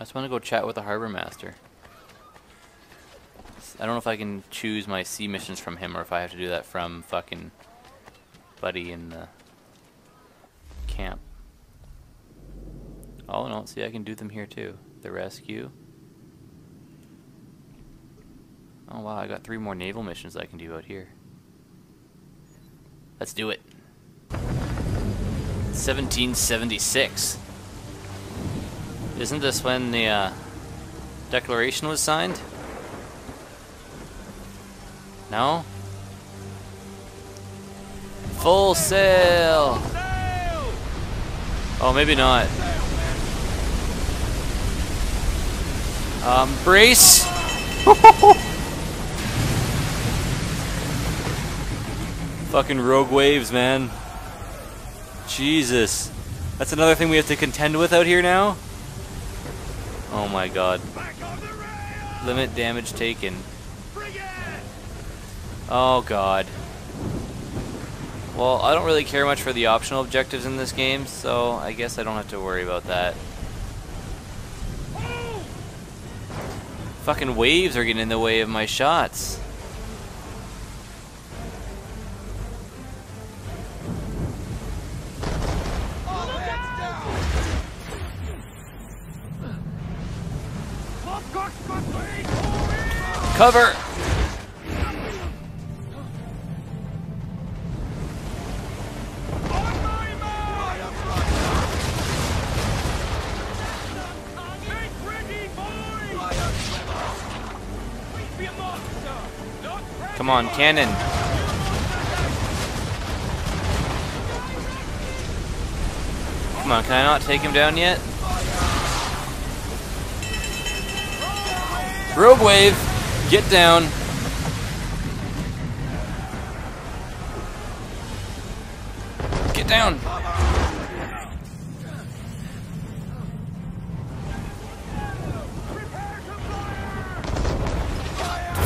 I just want to go chat with the harbor master. I don't know if I can choose my sea missions from him or if I have to do that from fucking buddy in the camp. Oh no, see I can do them here too. The rescue. Oh wow, I got three more naval missions I can do out here. Let's do it. 1776. Isn't this when the uh, Declaration was signed? No? Full sail! Oh, maybe not. Um, brace! Fucking rogue waves, man. Jesus. That's another thing we have to contend with out here now? Oh my god. Limit damage taken. Oh god. Well, I don't really care much for the optional objectives in this game, so I guess I don't have to worry about that. Fucking waves are getting in the way of my shots. Cover! Come on, cannon. Come on, can I not take him down yet? Rogue wave, get down. Get down.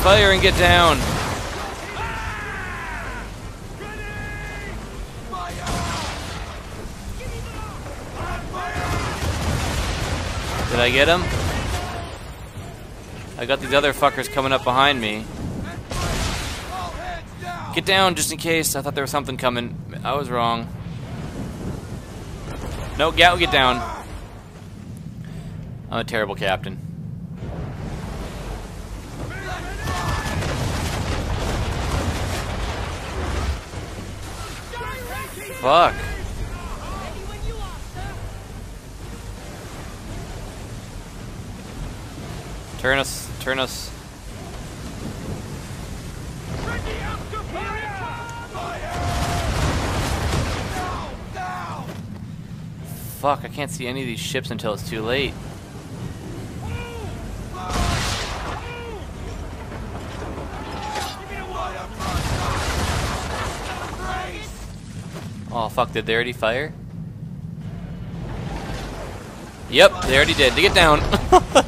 Fire and get down. Did I get him? I got these other fuckers coming up behind me. Get down just in case. I thought there was something coming. I was wrong. No, Gal, get down. I'm a terrible captain. Fuck. Turn us, turn us. Fuck, I can't see any of these ships until it's too late. Oh fuck, did they already fire? Yep, they already did. They get down.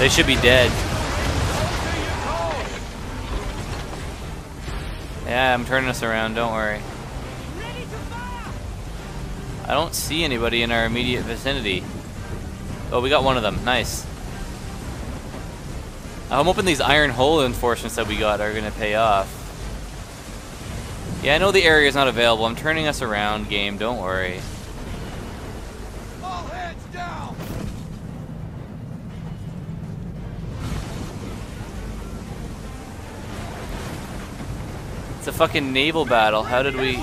They should be dead. Yeah, I'm turning us around, don't worry. I don't see anybody in our immediate vicinity. Oh, we got one of them. Nice. I'm hoping these iron hull enforcements that we got are going to pay off. Yeah, I know the area is not available. I'm turning us around, game. Don't worry. Fucking naval battle. How did we...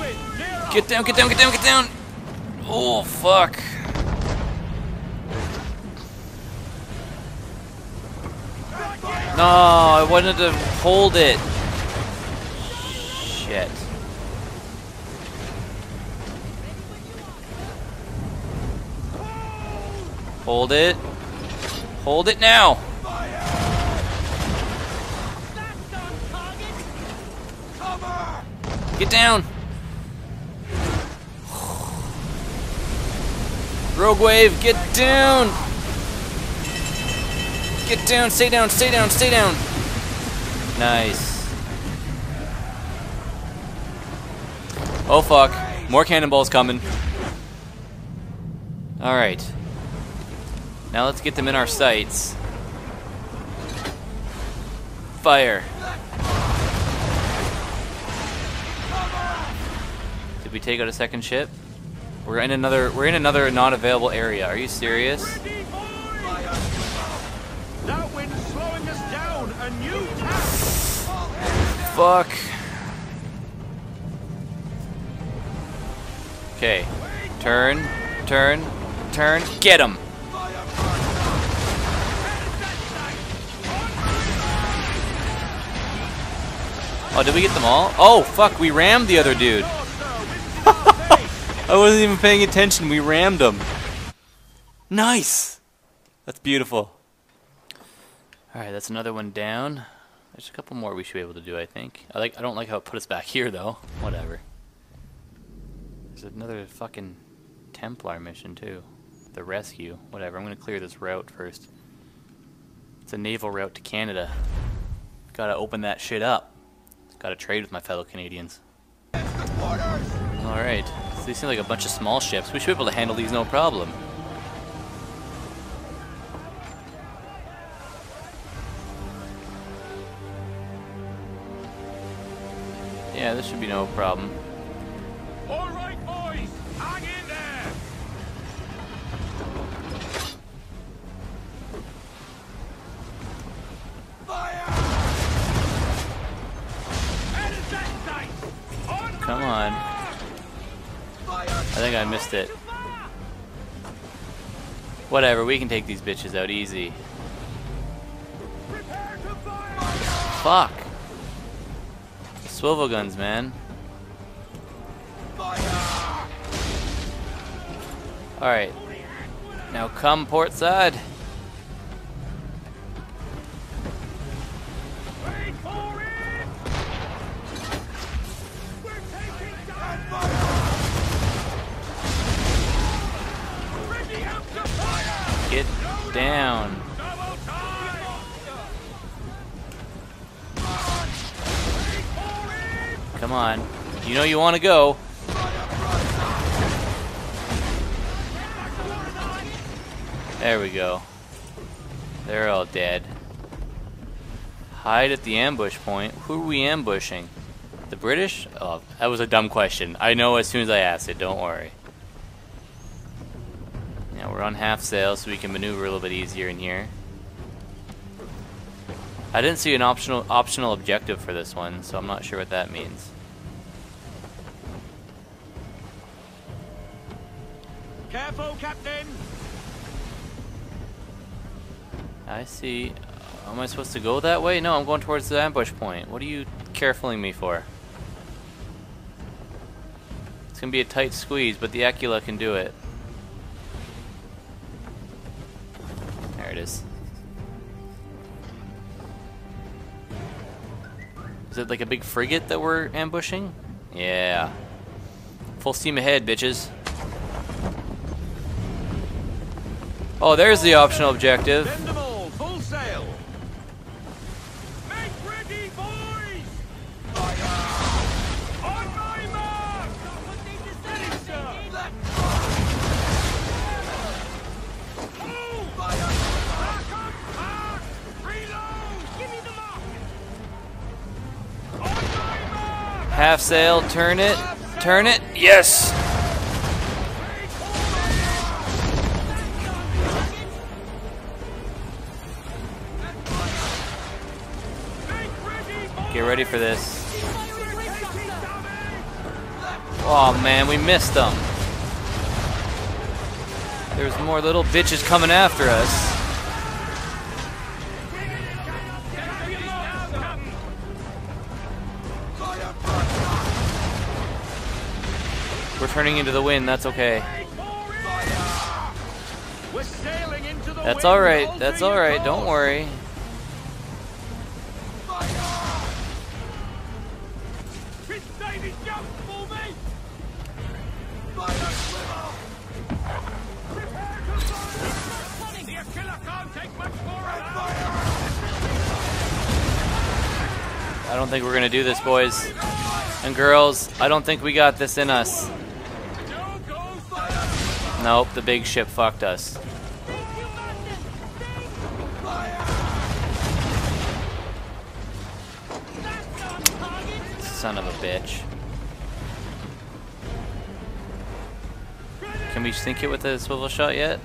Get down, get down, get down, get down! Oh, fuck. No, I wanted to hold it. Shit. Hold it. Hold it now. Cover! Get down. Rogue wave, get down! Get down, stay down, stay down, stay down! Nice. Oh fuck. More cannonballs coming. Alright. Now let's get them in our sights. Fire. Did we take out a second ship? We're in another we're in another non-available area. Are you serious? Ready! That wind's slowing us down. A new tack. Fuck. Okay. Turn, turn, turn. Get him. Oh, did we get them all? Oh, fuck, we rammed the other dude. I wasn't even paying attention. We rammed him. Nice. That's beautiful. All right, that's another one down. There's a couple more we should be able to do, I think. I like. I don't like how it put us back here, though. Whatever. There's another fucking Templar mission too. The rescue. Whatever. I'm gonna clear this route first. It's a naval route to Canada. Gotta open that shit up. Gotta trade with my fellow Canadians. Alright. These seem like a bunch of small ships. We should be able to handle these no problem. Yeah, this should be no problem. I missed it. Whatever, we can take these bitches out easy. Fuck. Swivel guns, man. Alright. Now come port side. Down. Come on. You know you want to go. There we go. They're all dead. Hide at the ambush point. Who are we ambushing? The British? Oh, that was a dumb question. I know as soon as I asked it, don't worry. We're on half sail so we can maneuver a little bit easier in here. I didn't see an optional optional objective for this one, so I'm not sure what that means. Careful, Captain. I see. Am I supposed to go that way? No, I'm going towards the ambush point. What are you carefuling me for? It's gonna be a tight squeeze, but the Aquila can do it. Is it like a big frigate that we're ambushing? Yeah. Full steam ahead, bitches. Oh, there's the optional objective. Half sail, turn it, turn it. Yes. Get ready for this. Oh man, we missed them. There's more little bitches coming after us. turning into the wind. That's okay. That's alright. That's alright. Don't worry. I don't think we're going to do this, boys and girls. I don't think we got this in us. Nope, the big ship fucked us. Son of a bitch. Can we sink it with a swivel shot yet?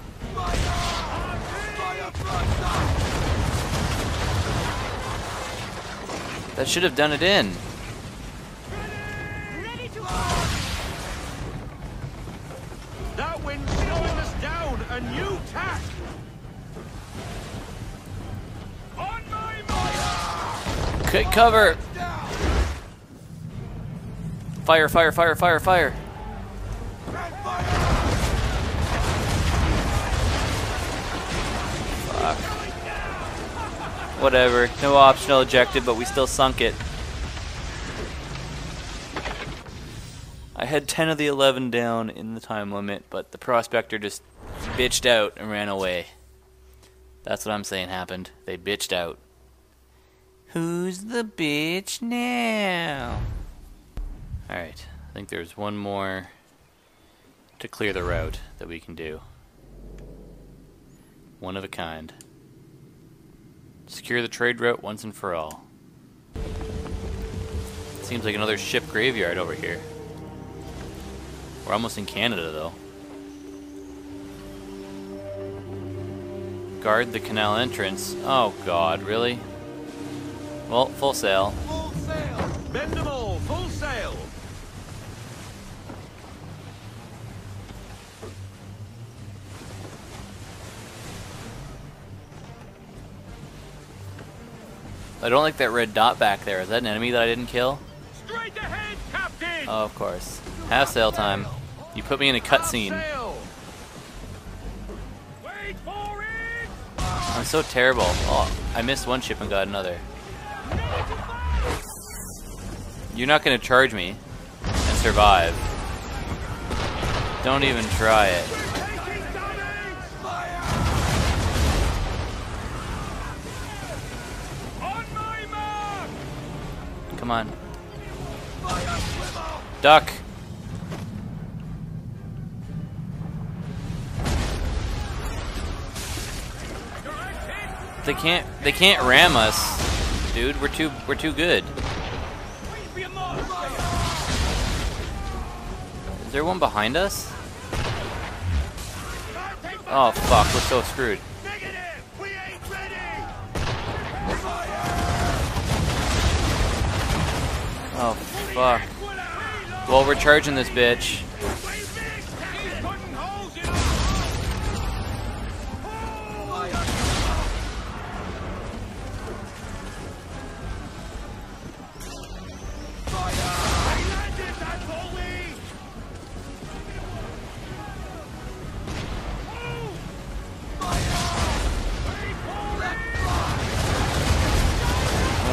That should have done it in. Okay, cover! Fire, fire, fire, fire, fire! Fuck. Whatever. No optional ejected, but we still sunk it. I had 10 of the 11 down in the time limit, but the prospector just bitched out and ran away. That's what I'm saying happened. They bitched out. Who's the bitch now? Alright, I think there's one more to clear the route that we can do. One of a kind. Secure the trade route once and for all. Seems like another ship graveyard over here. We're almost in Canada, though. Guard the canal entrance. Oh god, really? Well, full sail. Full sail! Bend them all! Full sail! I don't like that red dot back there. Is that an enemy that I didn't kill? Straight ahead, Captain! Oh, of course. Half sail time. You put me in a cutscene. Sail! Wait for it! I'm so terrible. Oh, I missed one ship and got another. You're not gonna charge me and survive. Don't even try it. Come on. Duck. They can't. They can't ram us, dude. We're too. We're too good. Is there one behind us? Oh fuck. We're so screwed. Oh fuck. Well, we're charging this bitch.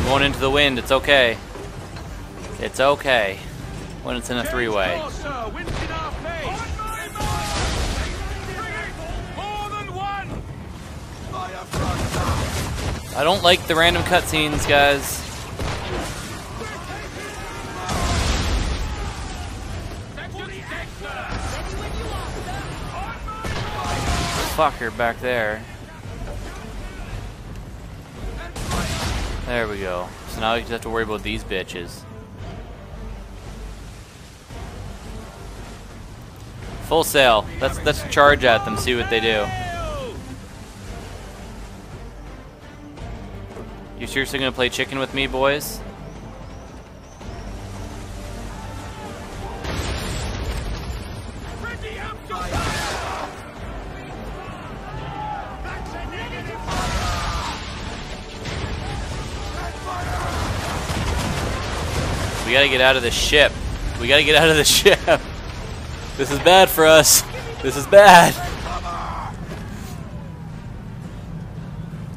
Going into the wind. It's okay. It's okay. When it's in a three-way. Closer, wind in our face! More than one! I don't like the random cutscenes, guys. Fucker back there. There we go. So now you just have to worry about these bitches. Full sail. Let's let's charge at them, see what they do. You seriously gonna play chicken with me, boys? We gotta get out of the ship. We gotta get out of the ship. This is bad for us. This is bad.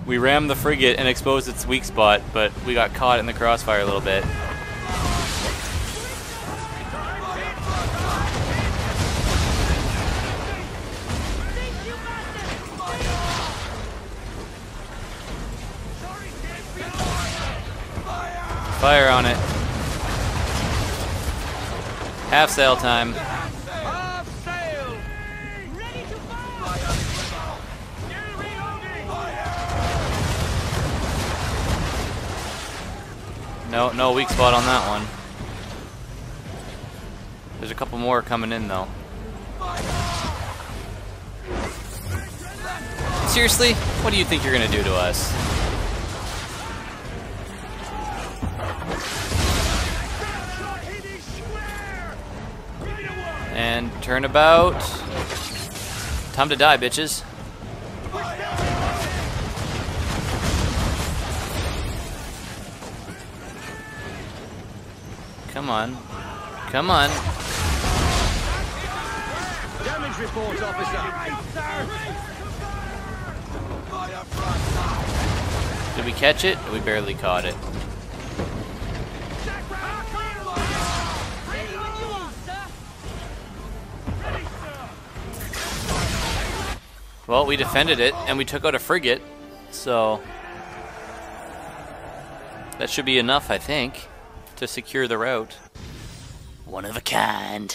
We rammed the frigate and exposed its weak spot, but we got caught in the crossfire a little bit. Fire on it. Half sail time. No, no weak spot on that one. There's a couple more coming in though. Seriously? What do you think you're gonna do to us? And turnabout. Time to die, bitches. Come on. Come on. Damage report, officer! Did we catch it? We barely caught it. Well, we defended it, and we took out a frigate, so that should be enough, I think, to secure the route. One of a kind.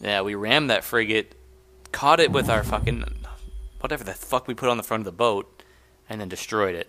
Yeah, we rammed that frigate, caught it with our fucking whatever the fuck we put on the front of the boat, and then destroyed it.